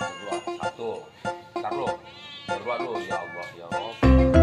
dua satu. Taruh. Berdua dulu. Ya Allah ya Allah.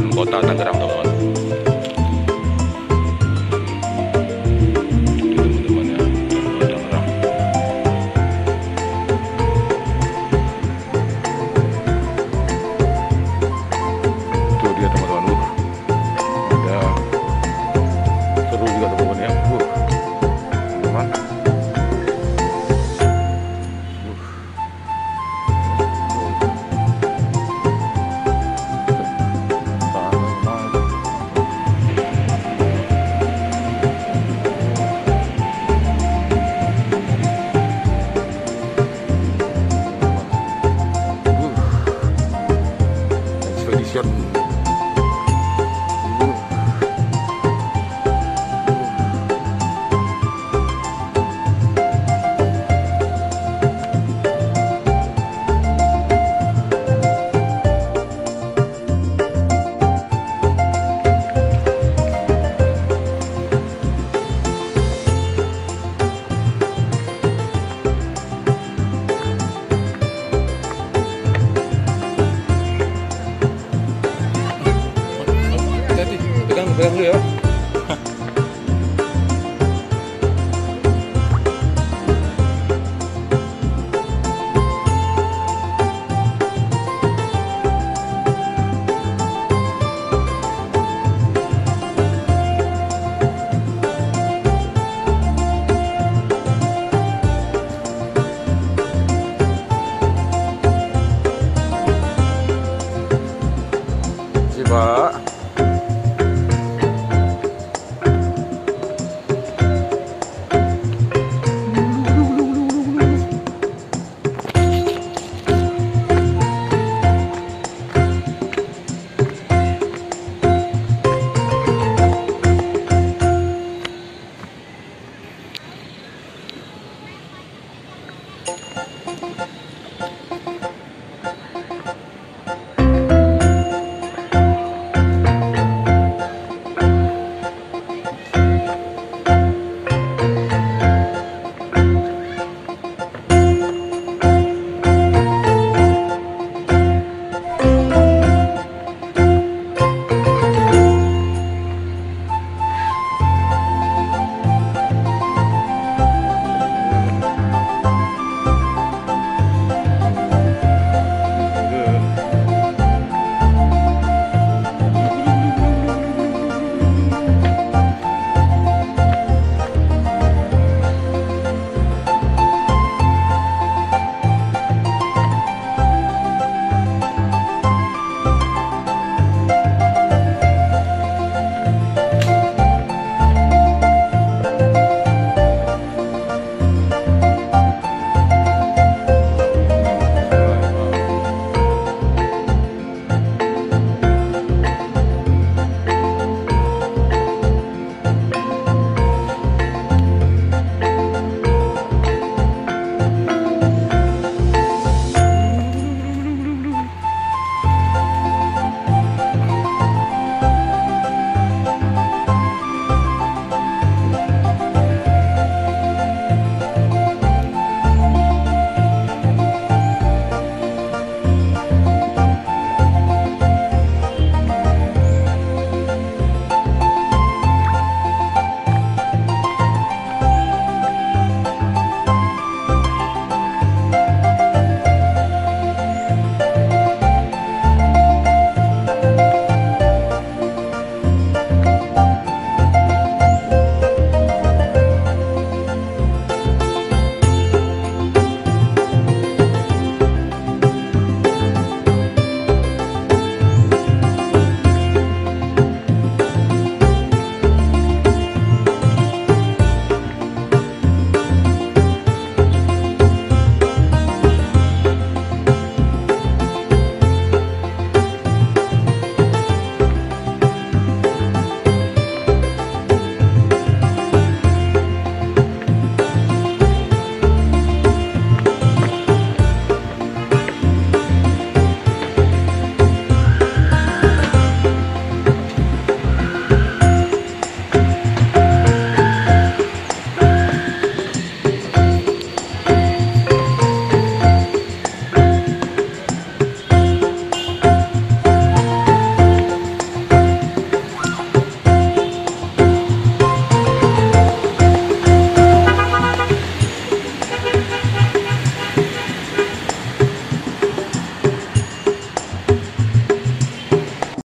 Kabupaten Kota Tangerang. 네, 그냥 그래요.